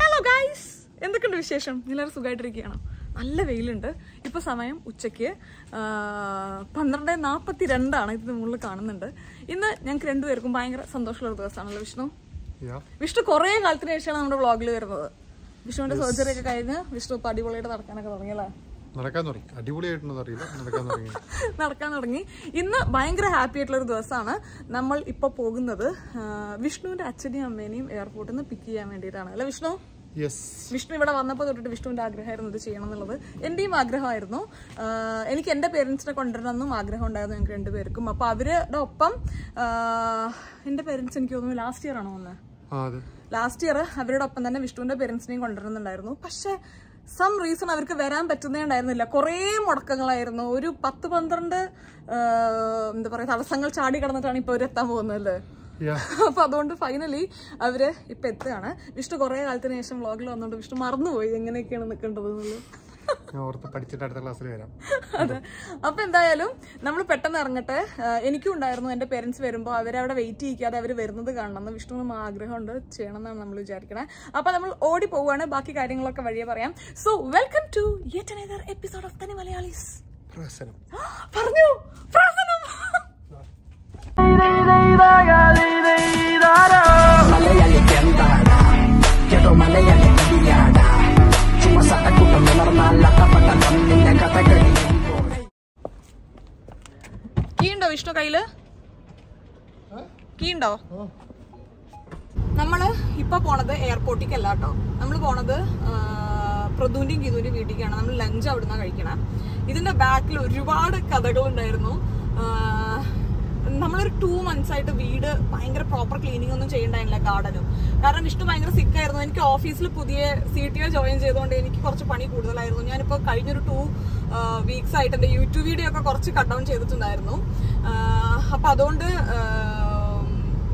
Hello guys എന്തൊക്കെയുണ്ട് വിശേഷം? എല്ലാവരും സുഖമായിട്ടിരിക്കുകയാണോ നല്ല വെയിലുണ്ട്. ഇപ്പോൾ സമയം ഉച്ചയ്ക്ക് പന്ത്രണ്ട് നാൽപ്പത്തി രണ്ടാണ് ഇതിന് മുകളിൽ കാണുന്നുണ്ട്. ഇന്ന് ഞങ്ങൾക്ക് രണ്ടുപേർക്കും ഭയങ്കര സന്തോഷമുള്ള ദിവസമാണല്ലോ വിഷ്ണു. വിഷ്ണു കുറേ കാലത്തിന് ശേഷമാണ് നമ്മുടെ വ്ളോഗിൽ വരുന്നത്. വിഷ്ണുവിന്റെ സർജറി ഒക്കെ കഴിഞ്ഞ് വിഷ്ണു ഇപ്പം അടിപൊളിയായിട്ട് നടക്കാനൊക്കെ തുടങ്ങിയല്ലേ? നടക്കാൻ തുടങ്ങി. അറിയില്ല. നടക്കാൻ തുടങ്ങി. നടക്കാൻ തുടങ്ങി. ഇന്ന് ഭയങ്കര ഹാപ്പി ആയിട്ടുള്ള ഒരു ദിവസമാണ്. നമ്മൾ ഇപ്പൊ പോകുന്നത് വിഷ്ണുവിന്റെ അച്ഛനെയും അമ്മേനെയും എയർപോർട്ടിൽ നിന്ന് പിക്ക് ചെയ്യാൻ വേണ്ടിയിട്ടാണ്. അല്ലെ വിഷ്ണു? വിഷ്ണു ഇവിടെ വന്നപ്പോൾ തൊട്ടിട്ട് വിഷ്ണുവിന്റെ ആഗ്രഹമായിരുന്നു ഇത് ചെയ്യണം എന്നുള്ളത് എന്റെയും ആഗ്രഹമായിരുന്നു. എനിക്ക് എന്റെ പേരൻസിനെ കൊണ്ടുവരണമെന്നും ആഗ്രഹം ഉണ്ടായിരുന്നു ഞങ്ങൾക്ക് രണ്ടുപേർക്കും അപ്പൊ അവരുടെ ഒപ്പം എന്റെ പേരൻസ് എനിക്ക് തോന്നുന്നു ലാസ്റ്റ് ഇയർ ആണോ വന്നത് ലാസ്റ്റ് ഇയർ അവരുടെ ഒപ്പം തന്നെ വിഷ്ണുവിന്റെ പേരൻസിനെയും കൊണ്ടുവരുന്നുണ്ടായിരുന്നു പക്ഷെ സം റീസൺ അവർക്ക് വരാൻ പറ്റുന്നേ ഉണ്ടായിരുന്നില്ല. കുറേ മുടക്കങ്ങളായിരുന്നു. ഒരു പത്ത് പന്ത്രണ്ട് എന്താ പറയാ തടസ്സങ്ങൾ ചാടി കടന്നിട്ടാണ് ഇപ്പൊ അവരെത്താൻ പോകുന്നത് യാ അപ്പൊ അതുകൊണ്ട് ഫൈനലി അവർ ഇപ്പൊ എത്തുകയാണ്. വിഷ്ണു കുറെ കാലത്തിന് ശേഷം വ്ളോഗിൽ വന്നോണ്ട് വിഷ്ണു മറന്നുപോയി എങ്ങനെയൊക്കെയാണ് നിൽക്കേണ്ടത് എന്നുള്ളത്. ഞാൻ ഓർത്ത് പഠിച്ചിട്ട് അടുത്ത ക്ലാസ്സിൽ വരാം. അതെ. അപ്പൊ എന്തായാലും നമ്മൾ പെട്ടെന്ന് ഇറങ്ങട്ടെ. എനിക്കും ഉണ്ടായിരുന്നു എന്റെ പേരൻസ് വരുമ്പോൾ അവരവിടെ വെയിറ്റ് ചെയ്യിക്കാതെ അവർ വരുന്നത് കാണണം എന്ന് വിഷ്ണുവിനും ആഗ്രഹമുണ്ട്. ചെയ്യണം എന്നാണ് നമ്മൾ വിചാരിക്കണേ. അപ്പൊ നമ്മൾ ഓടി പോവുകയാണ്. ബാക്കി കാര്യങ്ങളൊക്കെ വഴിയെ പറയാം. So welcome to yet another episode of തനി മലയാളീസ് പറഞ്ഞു? ഉണ്ടോ വിഷ്ണു കയ്യിൽ? കീണ്ടോ? നമ്മൾ ഇപ്പൊ പോണത് എയർപോർട്ടിക്കല്ല കേട്ടോ നമ്മൾ പോണത് പ്രദൂന്റെയും ഗീതുവിന്റെയും വീട്ടിലേക്കാണ്. നമ്മൾ ലഞ്ച് അവിടുന്ന് കഴിക്കണം. ഇതിന്റെ ബാക്കിൽ ഒരുപാട് കഥകളുണ്ടായിരുന്നു. നമ്മളൊരു ടു മന്ത്സ് ആയിട്ട് വീട് ഭയങ്കര പ്രോപ്പർ ക്ലീനിങ് ഒന്നും ചെയ്യണ്ടായില്ല ഗാർഡനും. കാരണം വിഷ്ണു ഭയങ്കര സിക്കായിരുന്നു എനിക്ക് ഓഫീസിൽ പുതിയ സി ടി ഒ ജോയിൻ ചെയ്തുകൊണ്ട് എനിക്ക് കുറച്ച് പണി കൂടുതലായിരുന്നു. ഞാനിപ്പോൾ കഴിഞ്ഞൊരു ടു വീക്സ് ആയിട്ട് എന്റെ യൂട്യൂബ് വീഡിയോ ഒക്കെ കുറച്ച് കട്ട് ഡൗൺ ചെയ്തിട്ടുണ്ടായിരുന്നു. അപ്പോൾ അതുകൊണ്ട്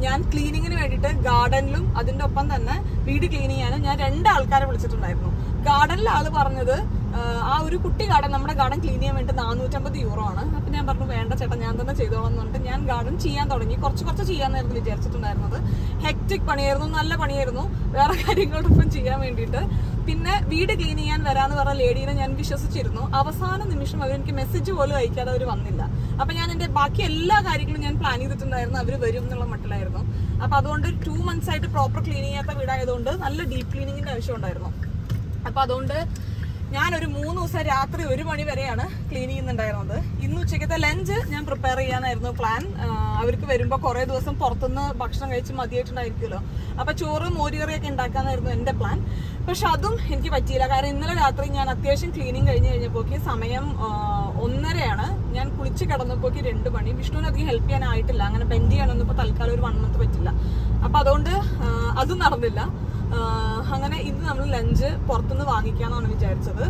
ഞാൻ ക്ലീനിങ്ങിന് വേണ്ടിയിട്ട് ഗാർഡനിലും അതിന്റെ ഒപ്പം തന്നെ വീട് ക്ലീൻ ചെയ്യാനും ഞാൻ രണ്ട് ആൾക്കാരെ വിളിച്ചിട്ടുണ്ടായിരുന്നു. ഗാർഡനിലെ ആൾ പറഞ്ഞത് ആ, ഒരു കുട്ടി ഗാർഡൻ നമ്മുടെ ഗാർഡൻ ക്ലീൻ ചെയ്യാൻ വേണ്ടി നാനൂറ്റമ്പത് യൂറോ ആണ്. അപ്പൊ ഞാൻ പറഞ്ഞു വേണ്ട ചേട്ടാ ഞാൻ തന്നെ ചെയ്തോളാം എന്ന് പറഞ്ഞിട്ട് ഞാൻ ഗാർഡൻ ചെയ്യാൻ തുടങ്ങി. കുറച്ച് കുറച്ച് ചെയ്യാന്നായിരുന്നു വിചാരിച്ചിട്ടുണ്ടായിരുന്നത്. ഹെക്റ്റിക് പണിയായിരുന്നു നല്ല പണിയായിരുന്നു. വേറെ കാര്യങ്ങളോടൊപ്പം ചെയ്യാൻ വേണ്ടിയിട്ട്. പിന്നെ വീട് ക്ലീൻ ചെയ്യാൻ വരാന്ന് പറഞ്ഞ ലേഡീനെ ഞാൻ വിശ്വസിച്ചിരുന്നു. അവസാന നിമിഷം അവർ എനിക്ക് മെസ്സേജ് പോലും അയക്കാതെ അവർ വന്നില്ല. അപ്പൊ ഞാൻ എന്റെ ബാക്കി എല്ലാ കാര്യങ്ങളും ഞാൻ പ്ലാൻ ചെയ്തിട്ടുണ്ടായിരുന്നു. അവർ വരും എന്നുള്ള മട്ടിലായിരുന്നു. അപ്പൊ അതുകൊണ്ട് ടു മന്ത്സ് ആയിട്ട് പ്രോപ്പർ ക്ലീൻ ചെയ്യാത്ത വീടായതുകൊണ്ട് നല്ല ഡീപ് ക്ലീനിങ്ങിന്റെ ആവശ്യം ഉണ്ടായിരുന്നു. അപ്പൊ അതുകൊണ്ട് ഞാൻ ഒരു മൂന്ന് ദിവസം രാത്രി ഒരു മണി വരെയാണ് ക്ലീൻ ചെയ്യുന്നുണ്ടായിരുന്നത്. ഇന്ന് ഉച്ചയ്ക്കത്തെ ലഞ്ച് ഞാൻ പ്രിപ്പയർ ചെയ്യാനായിരുന്നു പ്ലാൻ അവർക്ക് വരുമ്പോൾ കുറെ ദിവസം പുറത്തുനിന്ന് ഭക്ഷണം കഴിച്ച് മതിയായിട്ടുണ്ടായിരിക്കുമല്ലോ. അപ്പൊ ചോറ് മോരുകറിയൊക്കെ ഉണ്ടാക്കാനായിരുന്നു എന്റെ പ്ലാൻ പക്ഷെ അതും എനിക്ക് പറ്റിയില്ല. കാരണം ഇന്നലെ രാത്രി ഞാൻ അത്യാവശ്യം ക്ലീനിങ് കഴിഞ്ഞ് കഴിഞ്ഞപ്പോക്ക് സമയം ഒന്നരയാണ്. ഞാൻ കുളിച്ച് കിടന്നപ്പോക്ക് രണ്ട് മണി. വിഷ്ണുവിന് അധികം ഹെൽപ്പ് ചെയ്യാനായിട്ടില്ല. അങ്ങനെ ബെൻഡ് ചെയ്യാനൊന്നും ഇപ്പൊ തൽക്കാലം ഒരു വൺ മന്ത് പറ്റില്ല. അപ്പൊ അതുകൊണ്ട് അതും നടന്നില്ല. അങ്ങനെ ഇന്ന് നമ്മൾ ലഞ്ച് പുറത്തുനിന്ന് വാങ്ങിക്കാന്നാണ് വിചാരിച്ചത്.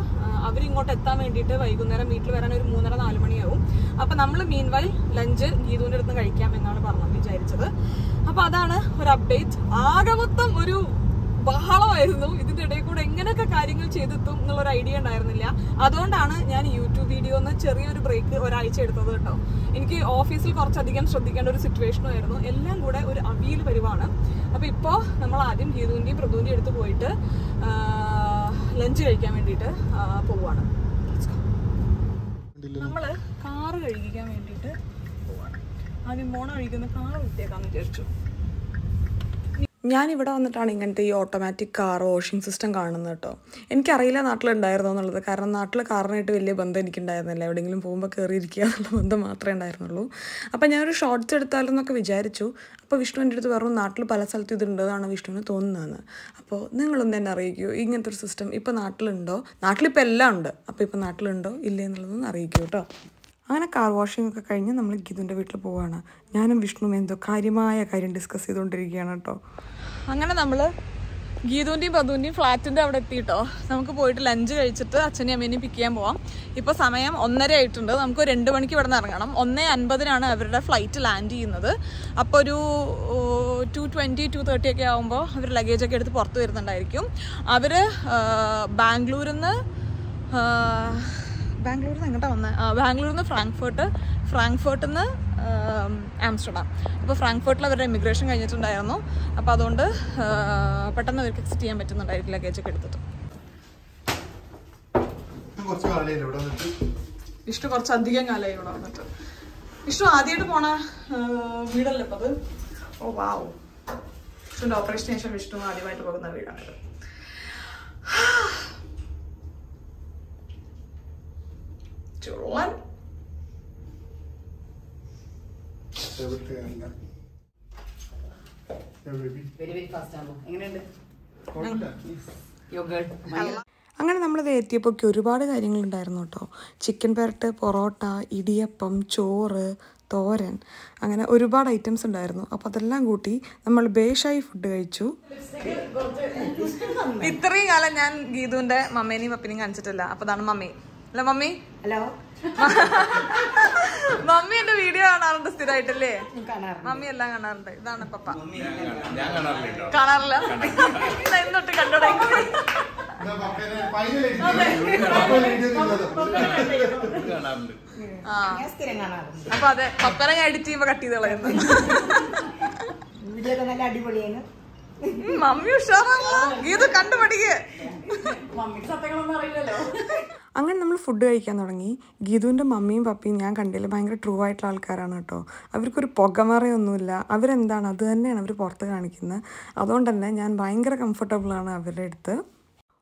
അവരിങ്ങോട്ട് എത്താൻ വേണ്ടിയിട്ട് വൈകുന്നേരം വീട്ടിൽ വരാൻ ഒരു മൂന്നര നാല് മണിയാവും. അപ്പൊ നമ്മൾ മീൻ വൈ ലഞ്ച് ഗീതുവിന്റെ അടുത്ത് കഴിക്കാം എന്നാണ് പറഞ്ഞത് വിചാരിച്ചത്. അപ്പൊ അതാണ് ഒരു അപ്ഡേറ്റ് ആകെ മൊത്തം ഒരു ബഹളമായിരുന്നു. ഇതിന്റെ ഇടയിൽ കൂടെ എങ്ങനെയൊക്കെ കാര്യങ്ങൾ ചെയ്തെത്തും എന്നുള്ളൊരു ഐഡിയ ഉണ്ടായിരുന്നില്ല. അതുകൊണ്ടാണ് ഞാൻ യൂട്യൂബ് വീഡിയോ ഒന്ന് ചെറിയൊരു ബ്രേക്ക് ഒരാഴ്ച എടുത്തത് കേട്ടോ. എനിക്ക് ഓഫീസിൽ കുറച്ചധികം ശ്രദ്ധിക്കേണ്ട ഒരു സിറ്റുവേഷനും ആയിരുന്നു. എല്ലാം കൂടെ ഒരു അവിയൽ വരുവാണ്. അപ്പോൾ ഇപ്പോൾ നമ്മൾ ആദ്യം ഹീതുവിന്റെയും പ്രഭുവിന്റെയും അടുത്ത് പോയിട്ട് ലഞ്ച് കഴിക്കാൻ വേണ്ടിയിട്ട് പോവുകയാണ് നമ്മൾ കാറ് കഴുകിക്കാൻ വേണ്ടിയിട്ട് പോവാണ്. ആദ്യം പോണ കഴിക്കുന്ന കാറ് വൃത്തിയാക്കാമെന്ന് വിചാരിച്ചു. ഞാനിവിടെ വന്നിട്ടാണ് ഇങ്ങനത്തെ ഈ ഓട്ടോമാറ്റിക് കാർ വാഷിംഗ് സിസ്റ്റം കാണുന്നത് കേട്ടോ. എനിക്കറിയില്ല നാട്ടിലുണ്ടായിരുന്നോ എന്നുള്ളത്. കാരണം നാട്ടിൽ കാറിനായിട്ട് വലിയ ബന്ധം എനിക്കുണ്ടായിരുന്നില്ല. എവിടെയെങ്കിലും പോകുമ്പോൾ കയറിയിരിക്കുക എന്നുള്ള ബന്ധം മാത്രമേ ഉണ്ടായിരുന്നുള്ളൂ. അപ്പോൾ ഞാനൊരു ഷോർട്ട്സ് എടുത്താലെന്നൊക്കെ വിചാരിച്ചു. അപ്പോൾ വിഷ്ണു എന്റെ അടുത്ത് പറഞ്ഞു നാട്ടിൽ പല സ്ഥലത്തും ഇതുണ്ടെന്നാണ് വിഷ്ണുവിന് തോന്നുന്നതെന്ന്. അപ്പോൾ നിങ്ങളൊന്ന് തന്നെ അറിയിക്കൂ. ഇങ്ങനത്തെ ഒരു സിസ്റ്റം ഇപ്പോൾ നാട്ടിലുണ്ടോ? നാട്ടിലിപ്പോൾ എല്ലാം ഉണ്ട്. അപ്പോൾ ഇപ്പോൾ നാട്ടിലുണ്ടോ? ഇല്ലേ എന്നുള്ളതൊന്ന് അറിയിക്കൂ കേട്ടോ. അങ്ങനെ കാർ വാഷിംഗ് ഒക്കെ കഴിഞ്ഞ് നമ്മൾ ഗീതുവിന്റെ വീട്ടിൽ പോവുകയാണ് ഞാനും വിഷ്ണു എന്തോ കാര്യമായ കാര്യം ഡിസ്കസ് ചെയ്തുകൊണ്ടിരിക്കുകയാണ് കേട്ടോ. അങ്ങനെ നമ്മൾ ഗീതുവിന്റെയും ബന്ധുവിന്റെയും ഫ്ലാറ്റിന്റെ അവിടെ എത്തിയിട്ടോ. നമുക്ക് പോയിട്ട് ലഞ്ച് കഴിച്ചിട്ട് അച്ഛനെയും അമ്മേനെയും പിക്ക് ചെയ്യാൻ പോവാം. ഇപ്പോൾ സമയം ഒന്നര ആയിട്ടുണ്ട്. നമുക്ക് രണ്ട് മണിക്ക് ഇവിടെ നിന്ന് ഇറങ്ങണം. ഒന്നേ അൻപതിനാണ് അവരുടെ ഫ്ലൈറ്റ് ലാൻഡ് ചെയ്യുന്നത്. അപ്പോൾ ഒരു ടു ട്വന്റി ടു തേർട്ടി ഒക്കെ ആകുമ്പോൾ അവർ ലഗേജൊക്കെ എടുത്ത് പുറത്ത് വരുന്നുണ്ടായിരിക്കും. അവർ ബാംഗ്ലൂരിൽ നിന്ന് ബാംഗ്ലൂരിൽ നിന്ന് എങ്ങോട്ടാ വന്നത് ബാംഗ്ലൂരിൽ നിന്ന് ഫ്രാങ്ക്ഫർട്ട് ഫ്രാങ്ക്ഫർട്ടിൽ നിന്ന് ആംസ്റ്റർഡാം. അപ്പോൾ ഫ്രാങ്ക്ഫർട്ടിൽ അവരുടെ ഇമിഗ്രേഷൻ കഴിഞ്ഞിട്ടുണ്ടായിരുന്നു. അപ്പോൾ അതുകൊണ്ട് പെട്ടെന്ന് അവർക്ക് എക്സിറ്റ് ചെയ്യാൻ പറ്റുന്നുണ്ടായിരിക്കില്ല ലഗേജൊക്കെ എടുത്തിട്ട്. ഇഷ്ടം കുറച്ച് അധികം കാലമായി ഇവിടെ വന്നിട്ട്. ഇഷ്ടം ആദ്യമായിട്ട് പോണ വീടല്ലേ ഇപ്പം അത് ഓ വാവ്. ഇഷ്ടം ഓപ്പറേഷന് ശേഷം ഇഷ്ടം ആദ്യമായിട്ട് പോകുന്ന വീടാണിത് ചുള്ളൻ? വെരി വെരി ഫാസ്റ്റ് ആണോ? എങ്ങനെയുണ്ട്. യോഗ അങ്ങനെ നമ്മളിത് എത്തിയപ്പോഴൊക്കെ ഒരുപാട് കാര്യങ്ങളുണ്ടായിരുന്നു കേട്ടോ. ചിക്കൻ പെരട്ട് പൊറോട്ട ഇടിയപ്പം ചോറ് തോരൻ അങ്ങനെ ഒരുപാട് ഐറ്റംസ് ഉണ്ടായിരുന്നു. അപ്പോൾ അതെല്ലാം കൂട്ടി നമ്മൾ ബേഷായി ഫുഡ് കഴിച്ചു. ഇത്രയും കാലം ഞാൻ ഗീതുവിന്റെ മമ്മേനെയും പപ്പിനെയും കാണിച്ചിട്ടില്ല. അപ്പോൾ അതാണ് മമ്മി. അല്ല മമ്മി. ഹലോ. മമ്മി എന്റെ വീഡിയോ കാണാറുണ്ട് സ്ഥിരമായിട്ടല്ലേ? മമ്മി എല്ലാം കാണാറുണ്ട്. ഇതാണ് പപ്പ. കാണാറില്ല ഇതാ ഇന്നൊട്ട് കണ്ടോടെ അപ്പൊ അതെ പപ്പനെ ഞാൻ എഡിറ്റ് ചെയ്യുമ്പോ കട്ട് ചെയ്ത് കളയുന്നു. വീഡിയോ നല്ല അടിപൊളിയാണ്. മമ്മി ഉഷാറാണല്ലോ. ഇത് കണ്ടു മമ്മി സത്യങ്ങളൊന്നും അറിയില്ലല്ലോ. അങ്ങനെ നമ്മൾ ഫുഡ് കഴിക്കാൻ തുടങ്ങി. ഗീതുവിന്റെ മമ്മിയും പപ്പിയും ഞാൻ കണ്ടില്ല ഭയങ്കര ട്രൂ ആയിട്ടുള്ള ആൾക്കാരാണ് കേട്ടോ. അവർക്കൊരു പുകമറയൊന്നുമില്ല. അവരെന്താണ്? അത് തന്നെയാണ് അവർ പുറത്ത് കാണിക്കുന്നത് അതുകൊണ്ട് തന്നെ ഞാൻ ഭയങ്കര കംഫർട്ടബിളാണ് അവരുടെ അടുത്ത്.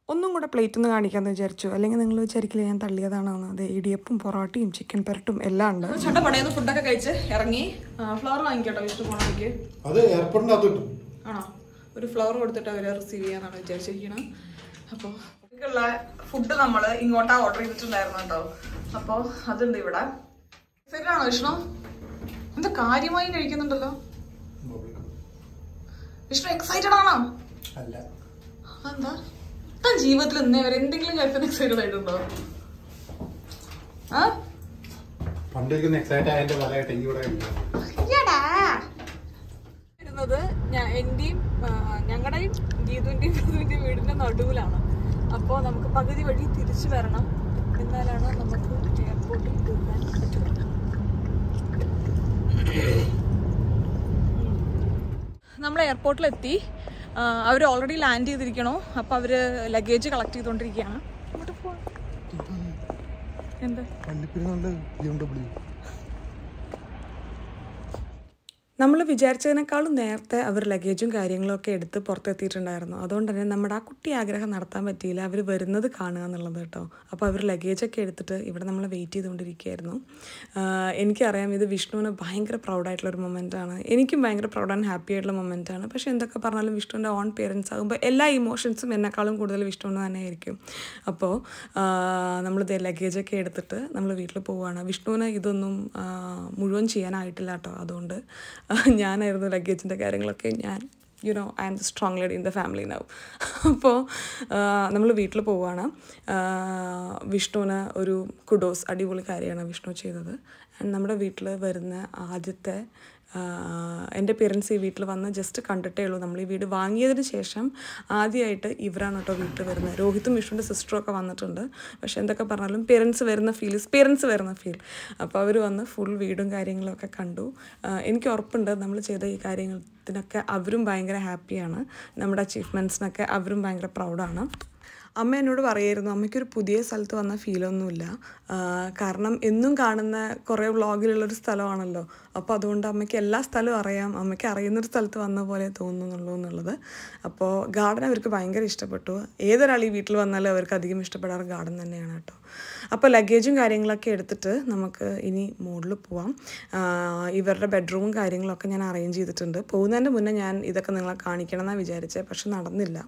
ഒന്നും കൂടെ പ്ലേറ്റ് ഒന്ന് കാണിക്കാമെന്ന് വിചാരിച്ചു. അല്ലെങ്കിൽ നിങ്ങൾ വിചാരിക്കില്ല ഞാൻ തള്ളിയതാണെന്ന് അതെ ഇടിയപ്പും പൊറോട്ടയും ചിക്കൻ പെരട്ടും എല്ലാം ഉണ്ട്. ചേട്ടാ ഫുഡൊക്കെ കഴിച്ച് ഇറങ്ങി. ഫ്ലവർ വാങ്ങിക്കട്ടോ വിഷ്ണു പോണെങ്കിൽ അത് ആണോ? ഒരു ഫ്ലവർ കൊടുത്തിട്ട് അവരെ റിസീവ് ചെയ്യാന്നാണ് വിചാരിച്ചിരിക്കുന്നത് അപ്പോൾ ഉള്ള ഫുഡ് നമ്മൾ ഇങ്ങോട്ടാ ഓർഡർ ചെയ്തിട്ടുണ്ടായിരുന്നു കേട്ടോ അപ്പോൾ അതുണ്ട് ഇവിടെ. ശരിയാണോ വിഷ്ണു? എന്താ കാര്യമായി കഴിക്കുന്നുണ്ടല്ലോ? വിഷ്ണു എക്സൈറ്റഡ് ആണോ? അല്ല. എന്താ താൻ ജീവിതത്തിൽ ഇന്നേ വരെ എന്തെങ്കിലും കാര്യത്തിന് എക്സൈറ്റഡ് ആയിട്ടുണ്ടോ? ആ? പണ്ടിരിക്കുന്ന എക്സൈറ്റ് ആയതിന്റെ ഇവിടെ ഞാൻ എന്റെയും ഞങ്ങളുടെയും ഗീതുവിന്റെയും ഗീതുവിന്റെയും വീടിന്റെ നടുവിലാണ്. അപ്പോൾ നമുക്ക് പകുതി വഴി തിരിച്ചു വരണം. എന്നാലാണ് നമുക്ക് എയർപോർട്ടിൽ എത്താൻ പറ്റുള്ളൂ നമ്മൾ എയർപോർട്ടിലെത്തി അവർ ഓൾറെഡി ലാൻഡ് ചെയ്തിരിക്കണോ. അപ്പോൾ അവർ ലഗേജ് കളക്ട് ചെയ്തുകൊണ്ടിരിക്കുകയാണ് എന്താ? നമ്മൾ വിചാരിച്ചതിനേക്കാളും നേരത്തെ അവർ ലഗേജും കാര്യങ്ങളും ഒക്കെ എടുത്ത് പുറത്തെത്തിയിട്ടുണ്ടായിരുന്നു. അതുകൊണ്ട് തന്നെ നമ്മുടെ ആ കുട്ടി ആഗ്രഹം നടത്താൻ പറ്റിയില്ല. അവർ വരുന്നത് കാണുക എന്നുള്ളത് കേട്ടോ. അപ്പോൾ അവർ ലഗേജൊക്കെ എടുത്തിട്ട് ഇവിടെ നമ്മൾ വെയിറ്റ് ചെയ്തുകൊണ്ടിരിക്കുകയായിരുന്നു. എനിക്കറിയാം ഇത് വിഷ്ണുവിന് ഭയങ്കര പ്രൗഡായിട്ടുള്ളൊരു ആണ്. എനിക്കും ഭയങ്കര പ്രൗഡ് ആൻഡ് ഹാപ്പി ആയിട്ടുള്ള മൊമെന്റാണ് പക്ഷേ എന്തൊക്കെ പറഞ്ഞാലും വിഷ്ണുവിന്റെ ഓൺ പേരൻസ് ആകുമ്പോൾ എല്ലാ ഇമോഷൻസും എന്നെക്കാളും കൂടുതൽ വിഷ്ണുവിന് തന്നെ ആയിരിക്കും. അപ്പോൾ നമ്മൾ നമ്മളിത് ലഗേജൊക്കെ എടുത്തിട്ട് നമ്മൾ വീട്ടിൽ പോവുകയാണ്. വിഷ്ണുവിന് ഇതൊന്നും മുഴുവൻ ചെയ്യാനായിട്ടില്ല കേട്ടോ. അതുകൊണ്ട് ഞാനായിരുന്നു ലഗേജിന്റെ കാര്യങ്ങളൊക്കെ ഞാൻ you know I am the strong lady in the family now അപ്പോൾ നമ്മൾ വീട്ടിൽ പോവുകയാണ് വിഷ്ണുവിന് ഒരു കുഡോസ് അടിപൊളി കാര്യമാണ് വിഷ്ണു ചെയ്തത്. നമ്മുടെ വീട്ടിൽ വരുന്ന ആദ്യത്തെ എന്റെ പേരൻസ് ഈ വീട്ടിൽ വന്ന് ജസ്റ്റ് കണ്ടിട്ടേ ഉള്ളൂ. നമ്മൾ ഈ വീട് വാങ്ങിയതിന് ശേഷം ആദ്യമായിട്ട് ഇവരാണ് കേട്ടോ വീട്ടിൽ വരുന്നത്. രോഹിത്തും വിഷ്ണുവിന്റെ സിസ്റ്ററും ഒക്കെ വന്നിട്ടുണ്ട്. പക്ഷേ എന്തൊക്കെ പറഞ്ഞാലും പേരൻസ് വരുന്ന ഫീൽ പേരൻസ് വരുന്ന ഫീൽ അപ്പോൾ അവർ വന്ന് ഫുൾ വീടും കാര്യങ്ങളൊക്കെ കണ്ടു. എനിക്ക് ഉറപ്പുണ്ട് നമ്മൾ ചെയ്ത ഈ കാര്യത്തിനൊക്കെ അവരും ഭയങ്കര ഹാപ്പിയാണ് നമ്മുടെ അച്ചീവ്മെന്റ്സിനൊക്കെ അവരും ഭയങ്കര പ്രൗഡാണ് അമ്മ എന്നോട് പറയായിരുന്നു അമ്മയ്ക്കൊരു പുതിയ സ്ഥലത്ത് വന്ന ഫീലൊന്നുമില്ല കാരണം എന്നും കാണുന്ന കുറേ വ്ളോഗിലുള്ളൊരു സ്ഥലമാണല്ലോ. അപ്പോൾ അതുകൊണ്ട് അമ്മയ്ക്ക് എല്ലാ സ്ഥലവും അറിയാം. അമ്മയ്ക്ക് അറിയുന്നൊരു സ്ഥലത്ത് വന്ന പോലെ തോന്നുന്നുള്ളൂ എന്നുള്ളത്. അപ്പോൾ ഗാർഡൻ അവർക്ക് ഭയങ്കര ഇഷ്ടപ്പെട്ടു. ഏതൊരാൾ ഈ വീട്ടിൽ വന്നാലും അവർക്ക് അധികം ഇഷ്ടപ്പെടാറ് ഗാർഡൻ തന്നെയാണ് കേട്ടോ. അപ്പോൾ ലഗേജും കാര്യങ്ങളൊക്കെ എടുത്തിട്ട് നമുക്ക് ഇനി മുകളിൽ പോവാം. ഇവരുടെ ബെഡ്റൂമും കാര്യങ്ങളൊക്കെ ഞാൻ അറേഞ്ച് ചെയ്തിട്ടുണ്ട്. പോകുന്നതിന്റെ മുന്നേ ഞാൻ ഇതൊക്കെ നിങ്ങളെ കാണിക്കണം എന്നാണ് വിചാരിച്ചത് പക്ഷെ നടന്നില്ല.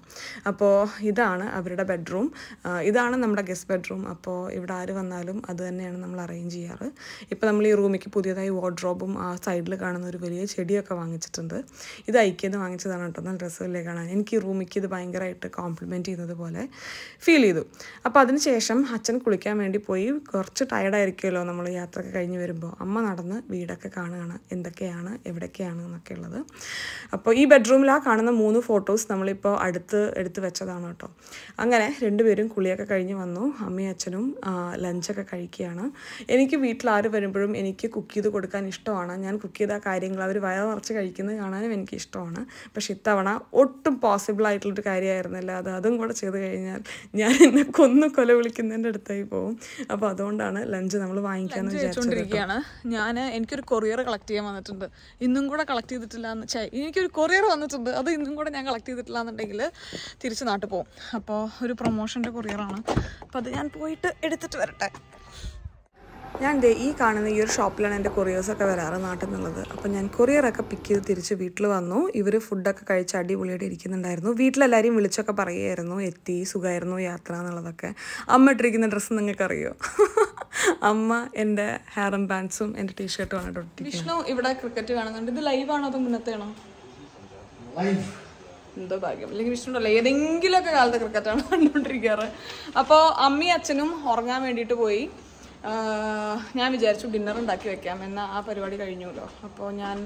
അപ്പോൾ ഇതാണ് അവരുടെ ബെഡ്റൂം. ഇതാണ് നമ്മുടെ ഗസ്റ്റ് ബെഡ്റൂം. അപ്പോൾ ഇവിടെ ആര് വന്നാലും അത് തന്നെയാണ് നമ്മൾ അറേഞ്ച് ചെയ്യാറ്. ഇപ്പോൾ നമ്മൾ ഈ റൂമിലേക്ക് പുതിയതായി വാർഡ്രോബും ആ സൈഡിൽ കാണുന്ന ഒരു വലിയ ചെടിയൊക്കെ വാങ്ങിച്ചിട്ടുണ്ട്. ഇത് ഐക്യത് വാങ്ങിച്ചതാണ് കേട്ടോ. നല്ല ഡ്രസ്സുകളിലേ കാണാൻ? എനിക്ക് ഈ റൂമിക്ക് ഇത് ഭയങ്കരമായിട്ട് കോംപ്ലിമെന്റ് ചെയ്യുന്നത് പോലെ ഫീൽ ചെയ്തു. അപ്പോൾ അതിനുശേഷം അച്ഛൻ കുളിക്കാൻ വേണ്ടി പോയി. കുറച്ച് ടയർഡായിരിക്കുമല്ലോ നമ്മൾ യാത്രയൊക്കെ കഴിഞ്ഞ് വരുമ്പോൾ. അമ്മ നടന്ന് വീടൊക്കെ കാണുകയാണ്. എന്തൊക്കെയാണ് എവിടെയൊക്കെയാണ് എന്നൊക്കെ ഉള്ളത്. അപ്പോൾ ഈ ബെഡ്റൂമിൽ ആ കാണുന്ന മൂന്ന് ഫോട്ടോസ് നമ്മളിപ്പോൾ അടുത്ത് എടുത്ത് വെച്ചതാണ് കേട്ടോ. അങ്ങനെ രണ്ടുപേരും കുളിയൊക്കെ കഴിഞ്ഞ് വന്നു. അമ്മയും അച്ഛനും ലഞ്ചൊക്കെ കഴിക്കുകയാണ്. എനിക്ക് വീട്ടിൽ ആര് വരുമ്പോഴും എനിക്ക് കുക്ക് ചെയ്ത് കൊടുക്കാൻ ഇഷ്ടമാണ്. ഞാൻ കുക്ക് ചെയ്ത കാര്യങ്ങൾ അവർ വയ നിറച്ച് കഴിക്കുന്നത് കാണാനും എനിക്ക് ഇഷ്ടമാണ്. പക്ഷെ ഇത്തവണ ഒട്ടും പോസിബിൾ ആയിട്ടുള്ളൊരു കാര്യമായിരുന്നില്ല. അത് അതും കൂടെ ചെയ്ത് കഴിഞ്ഞാൽ ഞാൻ എന്നെ കൊന്നു കൊല വിളിക്കുന്നതിന്റെ അടുത്തായി പോകും അപ്പോൾ അതുകൊണ്ടാണ് ലഞ്ച് നമ്മൾ വാങ്ങിക്കാന്ന് വിചാരിച്ചുകൊണ്ടിരിക്കുകയാണ് ഞാൻ എനിക്കൊരു കൊറിയർ കളക്ട് ചെയ്യാൻ വന്നിട്ടുണ്ട്. ഇന്നും കൂടെ കളക്ട് ചെയ്തിട്ടില്ല എന്ന് എനിക്കൊരു കൊറിയർ വന്നിട്ടുണ്ട്. അത് ഇന്നും കൂടെ ഞാൻ കളക്ട് ചെയ്തിട്ടില്ല എന്നുണ്ടെങ്കിൽ തിരിച്ച് നാട്ടിൽ പോകും അപ്പോൾ ഒരു പ്രൊമോഷന്റെ കൊറിയറാണ് അപ്പോൾ അത് ഞാൻ പോയിട്ട് എടുത്തിട്ട് വരട്ടെ. ഞാൻ ദേ ഈ കാണുന്ന ഈ ഒരു ഷോപ്പിലാണ് എന്റെ കൊറിയേഴ്സൊക്കെ വരാറ് നാട്ടിൽ നിന്നുള്ളത്. അപ്പോൾ ഞാൻ കൊറിയറൊക്കെ പിക്ക് ചെയ്ത് തിരിച്ച് വീട്ടിൽ വന്നു. ഇവർ ഫുഡൊക്കെ കഴിച്ച് അടിപൊളിയായിട്ട് ഇരിക്കുന്നുണ്ടായിരുന്നു. വീട്ടിലെല്ലാവരെയും വിളിച്ചൊക്കെ പറയുമായിരുന്നു എത്തി സുഖമായിരുന്നു യാത്ര എന്നുള്ളതൊക്കെ. അമ്മ ഇട്ടിരിക്കുന്ന ഡ്രസ്സ് നിങ്ങൾക്കറിയോ? അമ്മ എന്റെ ഹെയറും പാൻസും എന്റെ ടീഷർട്ടും ആണ് വിഷ്ണു ഇവിടെ ക്രിക്കറ്റ് കാണുന്നുണ്ട്. ഇത് ലൈവാണോ അതോ മുന്നത്തെയാണോ? എന്തോ ഭാഗ്യം. അല്ലെങ്കിൽ ഇഷ്ടമുണ്ടല്ലോ ഏതെങ്കിലുമൊക്കെ കാലത്ത് ക്രിക്കറ്റാണ് കണ്ടുകൊണ്ടിരിക്കാറ്. അപ്പോൾ അമ്മയും അച്ഛനും ഉറങ്ങാൻ വേണ്ടിയിട്ട് പോയി. ഞാൻ വിചാരിച്ചു ഡിന്നർ ഉണ്ടാക്കി വെക്കാം. എന്ന ആ പരിപാടി കഴിഞ്ഞുല്ലോ. അപ്പോൾ ഞാൻ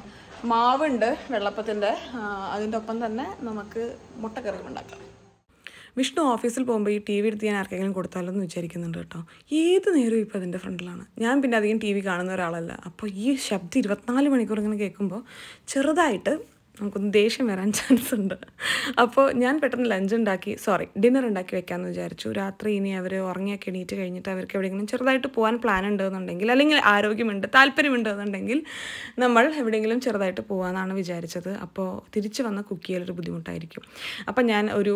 മാവുണ്ട് വെള്ളപ്പത്തിന്റെ. അതിന്റെ ഒപ്പം തന്നെ നമുക്ക് മുട്ടക്കറിയും ഉണ്ടാക്കാം. വിഷ്ണു ഓഫീസിൽ പോകുമ്പോൾ ഈ ടി വി എടുത്ത് ഞാൻ ആർക്കെങ്കിലും കൊടുത്താലോ എന്ന് വിചാരിക്കുന്നുണ്ട് കേട്ടോ. ഏത് നേരവും ഇപ്പോൾ അതിന്റെ ഫ്രണ്ടിലാണ്. ഞാൻ പിന്നെ അധികം ടി വി കാണുന്ന ഒരാളല്ല. അപ്പോൾ ഈ ശബ്ദം ഇരുപത്തിനാല് മണിക്കൂർ ഇങ്ങനെ കേൾക്കുമ്പോൾ ചെറുതായിട്ട് നമുക്കൊന്ന് ദേഷ്യം വരാൻ ചാൻസ് ഉണ്ട്. അപ്പോൾ ഞാൻ പെട്ടെന്ന് ലഞ്ച് ഉണ്ടാക്കി സോറി ഡിന്നർ ഉണ്ടാക്കി വെക്കാമെന്ന് വിചാരിച്ചു. രാത്രി ഇനി അവർ ഉറങ്ങിയൊക്കെ എണീറ്റ് കഴിഞ്ഞിട്ട് അവർക്ക് എവിടെയെങ്കിലും ചെറുതായിട്ട് പോകാൻ പ്ലാൻ ഉണ്ടെന്നുണ്ടെങ്കിൽ അല്ലെങ്കിൽ ആരോഗ്യമുണ്ട് താല്പര്യമുണ്ട് എന്നുണ്ടെങ്കിൽ നമ്മൾ എവിടെയെങ്കിലും ചെറുതായിട്ട് പോകാമെന്നാണ് വിചാരിച്ചത്. അപ്പോൾ തിരിച്ച് വന്ന് കുക്ക് ചെയ്യലൊരു ബുദ്ധിമുട്ടായിരിക്കും. അപ്പം ഞാൻ ഒരു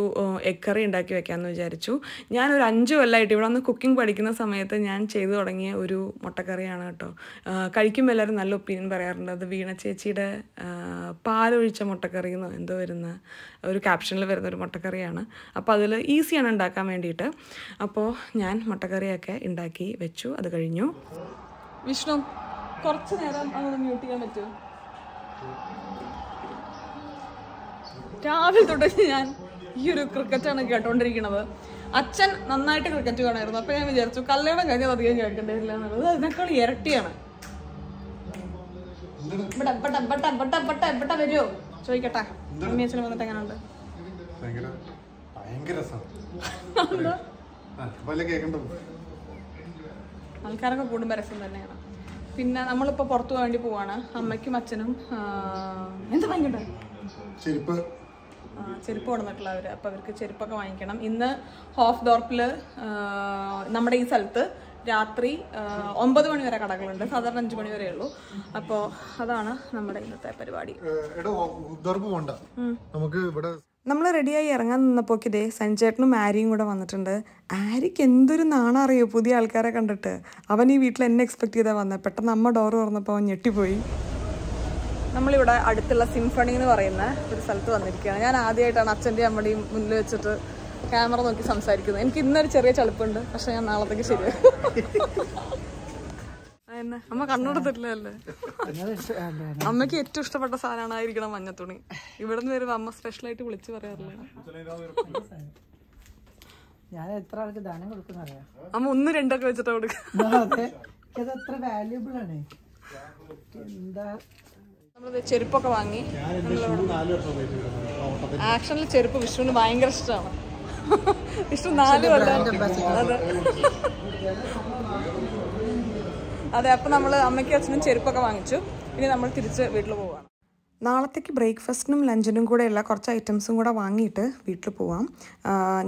എഗ് കറി ഉണ്ടാക്കി വെക്കാമെന്ന് വിചാരിച്ചു. ഞാൻ ഒരു അഞ്ച് കൊല്ലമായിട്ട് ഇവിടെ വന്ന് കുക്കിംഗ് പഠിക്കുന്ന സമയത്ത് ഞാൻ ചെയ്തു തുടങ്ങിയ ഒരു മുട്ടക്കറിയാണ് കേട്ടോ. കഴിക്കുമ്പോൾ എല്ലാവരും നല്ല ഒപ്പീനിയൻ പറയാറുണ്ട്. അത് വീണ ചേച്ചിയുടെ ആ, പാലൊഴിച്ച മുട്ടക്കറി എന്നോ എന്തോ വരുന്ന ഒരു ക്യാപ്ഷനിൽ വരുന്ന ഒരു മുട്ടക്കറിയാണ്. അപ്പോൾ അതിൽ ഈസിയാണ് ഉണ്ടാക്കാൻ വേണ്ടിയിട്ട്. അപ്പോൾ ഞാൻ മുട്ടക്കറിയൊക്കെ ഉണ്ടാക്കി വെച്ചു അത് കഴിഞ്ഞു. വിഷ്ണു കുറച്ച് നേരം അതൊന്ന് മ്യൂട്ട് ചെയ്യാൻ പറ്റുമോ രാവിലെ തൊട്ട് ഞാൻ ഈ ഒരു ക്രിക്കറ്റാണ് കേട്ടോണ്ടിരിക്കുന്നത് അച്ഛൻ നന്നായിട്ട് ക്രിക്കറ്റ് കാണായിരുന്നു അപ്പൊ ഞാൻ വിചാരിച്ചു കല്യാണം കഴിഞ്ഞത് അധികം കേൾക്കേണ്ടതില്ല എന്നുള്ളത്. അതിനേക്കാൾ ഇരട്ടിയാണ്. ഇവിടെ ഇവിടെ ഇവിടെ ഇവിടെ ഇവിടെ ഇവിടെ വരുമോ ചോദിക്കട്ടെ. അമ്മി അച്ഛനും വന്നിട്ട് എങ്ങനെയുണ്ട്? ഭയങ്കര ഭയങ്കര രസമാണ് ആ വല്ല കേൾക്കണ്ടോ ആൾക്കാരൊക്കെ കൂടുമ്പോൾ രസം തന്നെയാണ്. പിന്നെ നമ്മളിപ്പോൾ പുറത്തു വേണ്ടി പോവാണ്. അമ്മയ്ക്കും അച്ഛനും എന്താ വാങ്ങിക്കട്ടെ ചെരുപ്പ്. ചെരുപ്പ് കൊണ്ടുവന്നിട്ടുള്ള അവർ അപ്പോൾ അവർക്ക് ചെരുപ്പൊക്കെ വാങ്ങിക്കണം. ഇന്ന് ഹോഫ് ഡോർപ്പിൽ നമ്മുടെ ഈ സ്ഥലത്ത് രാത്രി ഒമ്പത് മണി വരെ കടകളുണ്ട്. സാധാരണ അഞ്ച് മണി വരെ ഉള്ളൂ. അപ്പോ അതാണ് നമ്മുടെ ഇന്നത്തെ പരിപാടി. നമുക്ക് ഇവിടെ നമ്മൾ റെഡിയായി ഇറങ്ങാൻ നിന്നപ്പോൾ ഇതേ സഞ്ജേട്ടനും ആര്യയും കൂടെ വന്നിട്ടുണ്ട്. ആരിക്ക് എന്തൊരു നാണം അറിയോ പുതിയ ആൾക്കാരെ കണ്ടിട്ട്? അവൻ ഈ വീട്ടിൽ എന്നെ എക്സ്പെക്ട് ചെയ്താൽ വന്നത് പെട്ടെന്ന് അമ്മ ഡോർ തുറന്നപ്പോൾ അവൻ ഞെട്ടിപ്പോയി. നമ്മളിവിടെ അടുത്തുള്ള സിംഫണി എന്ന് പറയുന്ന ഒരു സ്ഥലത്ത് വന്നിരിക്കുകയാണ്. ഞാൻ ആദ്യമായിട്ടാണ് അച്ഛന്റെയും അമ്മയുടെയും മുന്നിൽ വെച്ചിട്ട് ക്യാമറ നോക്കി സംസാരിക്കുന്നത് എനിക്ക് ഇന്നൊരു ചെറിയ ചളിപ്പുണ്ട്. പക്ഷെ ഞാൻ നാളത്തേക്ക് ശരി അതന്നെ അമ്മ കണ്ണുകൊടുത്തിട്ടില്ലല്ലേ? അമ്മയ്ക്ക് ഏറ്റവും ഇഷ്ടപ്പെട്ട സാധനമാണ് ആയിരിക്കണം തുണി ഇവിടെ നിന്ന് വരുമ്പോ അമ്മ സ്പെഷ്യൽ ആയിട്ട് വിളിച്ചു പറയാറില്ലേ? ഞാൻ എത്ര ആൾക്ക് ദാനം കൊടുക്കുന്നറിയാ അമ്മ ഒന്ന് രണ്ടൊക്കെ വെച്ചിട്ട് കൊടുക്കുക വാല്യൂബിൾ ആണ്. എന്താ? ചെരുപ്പൊക്കെ വാങ്ങി. ആക്ഷനിൽ ചെരുപ്പ് വിഷുവിന് ഭയങ്കര ഇഷ്ടമാണ്. വിഷ്ണു നാല് കൊല്ലം. അതെ. അതെ അപ്പൊ നമ്മൾ അമ്മയ്ക്കും അച്ഛനും ചെരുപ്പൊക്കെ വാങ്ങിച്ചു. ഇനി നമ്മൾ തിരിച്ച് വീട്ടിൽ പോവാണ്. നാളത്തേക്ക് ബ്രേക്ക്ഫാസ്റ്റിനും ലഞ്ചിനും കൂടെയുള്ള കുറച്ച് ഐറ്റംസും കൂടെ വാങ്ങിയിട്ട് വീട്ടിൽ പോവാം.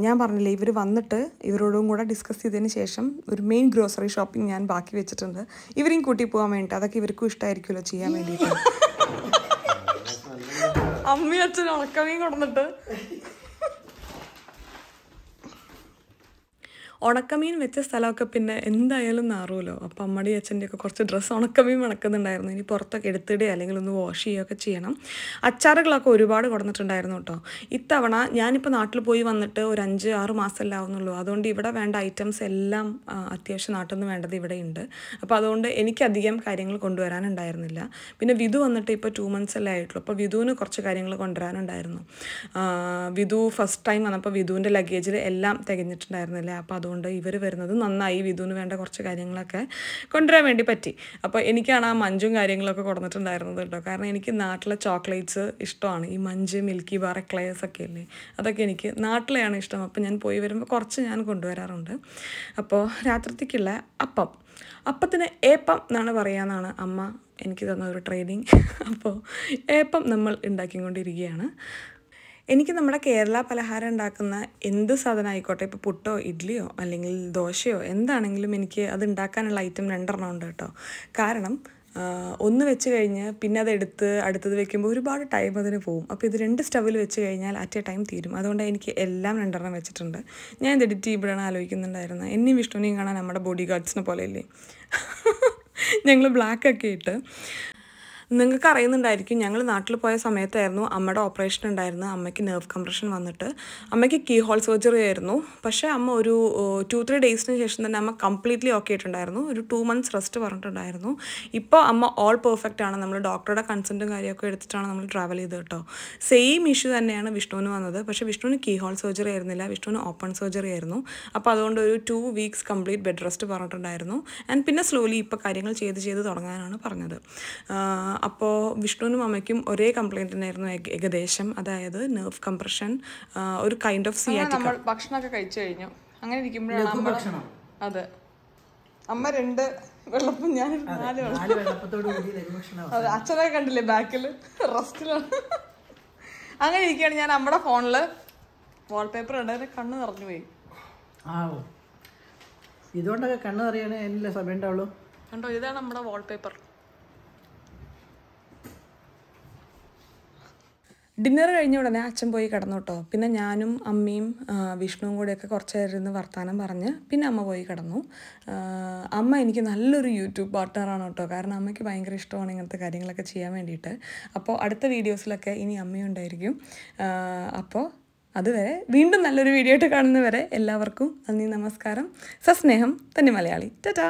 ഞാൻ പറഞ്ഞില്ലേ ഇവർ വന്നിട്ട് ഇവരോടും കൂടെ ഡിസ്കസ് ചെയ്തതിന് ശേഷം ഒരു മെയിൻ ഗ്രോസറി ഷോപ്പിംഗ് ഞാൻ ബാക്കി വെച്ചിട്ടുണ്ട്. ഇവരെയും കൂട്ടി പോകാൻ വേണ്ടിയിട്ട് അതൊക്കെ ഇവർക്കും ഇഷ്ടമായിരിക്കുമല്ലോ ചെയ്യാൻ വേണ്ടിയിട്ട്. അമ്മയും അച്ഛനും ഉണക്കമീൻ കൊടുന്നിട്ട്. ഉണക്കമീൻ വെച്ച സ്ഥലമൊക്കെ പിന്നെ എന്തായാലും നാറുമല്ലോ അപ്പം അമ്മടി അച്ഛന്റെയൊക്കെ കുറച്ച് ഡ്രസ്സ് ഉണക്കമീൻ മണക്കുന്നുണ്ടായിരുന്നു ഇനി പുറത്തൊക്കെ എടുത്തിടുക അല്ലെങ്കിൽ ഒന്ന് വാഷ് ചെയ്യുകയൊക്കെ ചെയ്യണം. അച്ചാറുകളൊക്കെ ഒരുപാട് കൊടുത്തിട്ടുണ്ടായിരുന്നു കേട്ടോ. ഇത്തവണ ഞാനിപ്പോൾ നാട്ടിൽ പോയി വന്നിട്ട് ഒരു അഞ്ച് ആറ് മാസമല്ലേ ആവുന്നുള്ളൂ. അതുകൊണ്ട് ഇവിടെ വേണ്ട ഐറ്റംസ് എല്ലാം അത്യാവശ്യം നാട്ടിൽ നിന്ന് വേണ്ടത് ഇവിടെ ഉണ്ട്. അപ്പോൾ അതുകൊണ്ട് എനിക്കധികം കാര്യങ്ങൾ കൊണ്ടുവരാനുണ്ടായിരുന്നില്ല. പിന്നെ വിധു വന്നിട്ട് ഇപ്പോൾ ടു മന്ത്സ് അല്ലേ ആയിട്ടുള്ളൂ. അപ്പോൾ വിധുവിന് കുറച്ച് കാര്യങ്ങൾ കൊണ്ടുവരാനുണ്ടായിരുന്നു. വിധു ഫസ്റ്റ് ടൈം വന്നപ്പോൾ വിധുവിന്റെ ലഗേജിൽ എല്ലാം തികഞ്ഞിട്ടുണ്ടായിരുന്നില്ല? അപ്പോൾ അതുകൊണ്ട് ഇവർ വരുന്നത് നന്നായി വിധുവിന് വേണ്ട കുറച്ച് കാര്യങ്ങളൊക്കെ കൊണ്ടുവരാൻ വേണ്ടി പറ്റി. അപ്പോൾ എനിക്കാണ് ആ മഞ്ചും കാര്യങ്ങളൊക്കെ കൊടുത്തിട്ടുണ്ടായിരുന്നത് കേട്ടോ. കാരണം എനിക്ക് നാട്ടിലെ ചോക്ലേറ്റ്സ് ഇഷ്ടമാണ്. ഈ മഞ്ച് മിൽക്കി ബാർ എക്ലയേഴ്സ് ഒക്കെ അല്ലേ അതൊക്കെ എനിക്ക് നാട്ടിലെയാണ് ഇഷ്ടം. അപ്പോൾ ഞാൻ പോയി വരുമ്പോൾ കുറച്ച് ഞാൻ കൊണ്ടുവരാറുണ്ട്. അപ്പോൾ രാത്രിത്തേക്കുള്ള അപ്പം. അപ്പത്തിന് ഏപ്പം എന്നാണ് പറയാമെന്നാണ് അമ്മ എനിക്ക് തന്ന ഒരു ട്രെയിനിങ്. അപ്പോൾ ഏപ്പം നമ്മൾ ഉണ്ടാക്കിക്കൊണ്ടിരിക്കുകയാണ്. എനിക്ക് നമ്മുടെ കേരള പലഹാരം ഉണ്ടാക്കുന്ന എന്ത് സാധനം ആയിക്കോട്ടെ ഇപ്പോൾ പുട്ടോ ഇഡ്ഡലിയോ അല്ലെങ്കിൽ ദോശയോ എന്താണെങ്കിലും എനിക്ക് അത് ഉണ്ടാക്കാനുള്ള ഐറ്റം രണ്ടെണ്ണം ഉണ്ട് കേട്ടോ. കാരണം ഒന്ന് വെച്ച് കഴിഞ്ഞ് പിന്നെ അത് എടുത്ത് അടുത്തത് വെക്കുമ്പോൾ ഒരുപാട് ടൈം അതിന് പോകും അപ്പോൾ ഇത് രണ്ട് സ്റ്റവിൽ വെച്ച് കഴിഞ്ഞാൽ അറ്റ് എ ടൈം തീരും. അതുകൊണ്ട് എനിക്ക് എല്ലാം രണ്ടെണ്ണം വെച്ചിട്ടുണ്ട്. ഞാൻ ഇത് എഡിറ്റ് ചെയ്യുമ്പോഴാണ് ആലോചിക്കുന്നുണ്ടായിരുന്നത്. എന്നെയും വിഷ്ണുവിനെയും കാണാൻ നമ്മുടെ ബോഡി ഗാർഡ്സിനെ പോലെയല്ലേ ഞങ്ങൾ ബ്ലാക്ക് ഒക്കെ ഇട്ട് നിങ്ങൾക്ക് അറിയുന്നുണ്ടായിരിക്കും ഞങ്ങൾ നാട്ടിൽ പോയ സമയത്തായിരുന്നു അമ്മയുടെ ഓപ്പറേഷൻ ഉണ്ടായിരുന്നത്. അമ്മയ്ക്ക് നെർവ് കംപ്രഷൻ വന്നിട്ട്. അമ്മയ്ക്ക് കീ ഹോൾ സർജറി ആയിരുന്നു. പക്ഷേ അമ്മ ഒരു ടു ത്രീ ഡേയ്സിന് ശേഷം തന്നെ അമ്മ കംപ്ലീറ്റ്ലി ഓക്കെ ആയിട്ടുണ്ടായിരുന്നു. ഒരു ടു മന്ത്സ് റെസ്റ്റ് പറഞ്ഞിട്ടുണ്ടായിരുന്നു. ഇപ്പോൾ അമ്മ ഓൾ പെർഫെക്റ്റ് ആണ്. നമ്മൾ ഡോക്ടറുടെ കൺസെന്റും കാര്യമൊക്കെ എടുത്തിട്ടാണ് നമ്മൾ ട്രാവൽ ചെയ്തത് കേട്ടോ. സെയിം ഇഷ്യൂ തന്നെയാണ് വിഷ്ണുവിന് വന്നത്. പക്ഷേ വിഷ്ണുവിന് കീ ഹോൾ സർജറി ആയിരുന്നില്ല. വിഷ്ണുവിന് ഓപ്പൺ സർജറി ആയിരുന്നു. അപ്പോൾ അതുകൊണ്ട് ഒരു two weeks complete bed rest പറഞ്ഞിട്ടുണ്ടായിരുന്നു. ആൻഡ് പിന്നെ സ്ലോലി ഇപ്പോൾ കാര്യങ്ങൾ ചെയ്ത് ചെയ്ത് തുടങ്ങാനാണ് പറഞ്ഞത്. അപ്പോൾ വിഷ്ണുവിനും അമ്മയ്ക്കും ഒരേ കംപ്ലൈന്റ് തന്നെയായിരുന്നു ഏകദേശം. അതായത് നെർവ് കംപ്രഷൻ ഒരു കൈൻഡ് ഓഫ് സിയാറ്റിക് സിയാറ്റിക്ക നമ്മൾ ഭക്ഷണമൊക്കെ കഴിച്ചു കഴിഞ്ഞു. അങ്ങനെ ഇരിക്കുമ്പോഴാണ് അതെ. അമ്മ രണ്ട് വെള്ളപ്പം ഞാൻ നാല് വെള്ളം നാല് വെള്ളപ്പത്തോട് കൂടി ലഘുഭക്ഷണം അതെ അച്ഛനെ കണ്ടില്ലേ ബാക്കിൽ റെസ്റ്റിലാണ്. അങ്ങനെ ഇരിക്കുകയാണ് ഞാൻ നമ്മുടെ ഫോണിൽ വാൾപേപ്പർ ഉണ്ടായിരുന്നു കണ്ണ് നിറഞ്ഞു പോയി. ആവോ. ഇതുകൊണ്ടൊക്കെ കണ്ണ് നിറയാണ് എന്നല്ലേ സമയം ഉണ്ടാവുള്ളൂ. കണ്ടോ ഇതാണ് നമ്മുടെ വാൾപേപ്പർ ഡിന്നർ കഴിഞ്ഞ ഉടനെ അച്ഛൻ പോയി കിടന്നു കേട്ടോ പിന്നെ ഞാനും അമ്മയും വിഷ്ണുവും കൂടെയൊക്കെ കുറച്ച് നേരം ഇരുന്ന് വർത്തമാനം പറഞ്ഞ് പിന്നെ അമ്മ പോയി കിടന്നു. അമ്മ എനിക്ക് നല്ലൊരു യൂട്യൂബ് പാർട്ട്ണറാണ് കേട്ടോ. കാരണം അമ്മയ്ക്ക് ഭയങ്കര ഇഷ്ടമാണ് ഇങ്ങനത്തെ കാര്യങ്ങളൊക്കെ ചെയ്യാൻ വേണ്ടിയിട്ട്. അപ്പോൾ അടുത്ത വീഡിയോസിലൊക്കെ ഇനി അമ്മയും ഉണ്ടായിരിക്കും. ആ, അപ്പോൾ അതുവരെ വീണ്ടും നല്ലൊരു വീഡിയോ ആയിട്ട് കാണുന്നവരെ എല്ലാവർക്കും നന്ദി നമസ്കാരം. സസ്നേഹം തന്നെ മലയാളി. ടാറ്റാ!